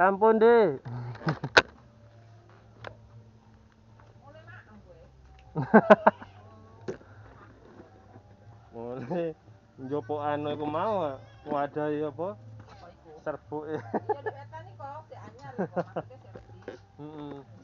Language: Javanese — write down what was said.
Sampun, Dik. Mulai njopo anu iku mau, wadah ya apa? Serbuke. Ya diwetani kok, sik anyar kok, Heeh.